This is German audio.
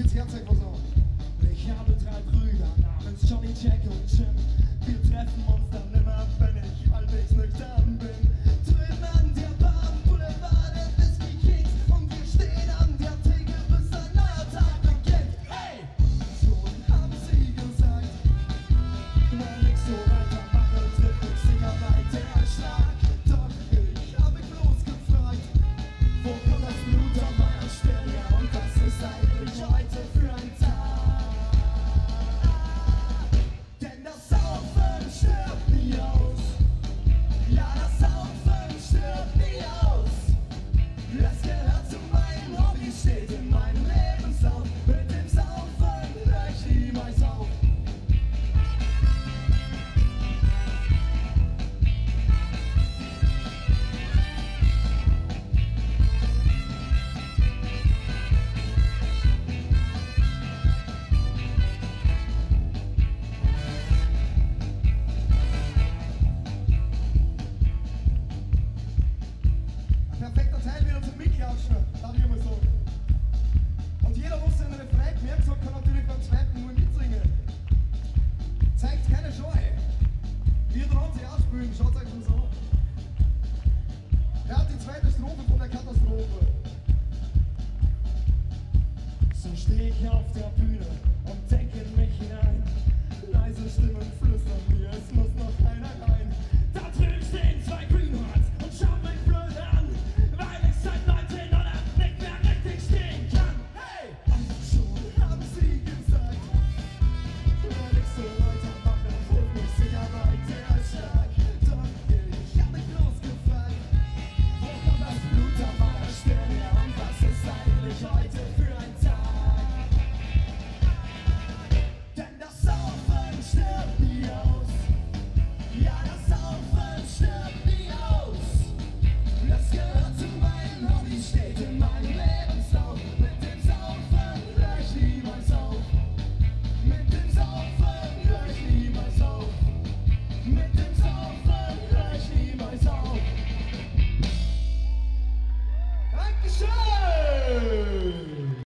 jetzt ganz was an. Ich habe drei Brüder namens Johnny, Jack und Jim. Wir treffen uns. klatschen, darf ich mal sagen. Und jeder, der seine Refrain gemerkt hat, kann natürlich beim zweiten nur mitsingen. Zeigt keine Scheu. Wir dran sie ausspülen, schaut euch das an. Hört die zweite Strophe von der Katastrophe. So stehe ich auf der Bühne.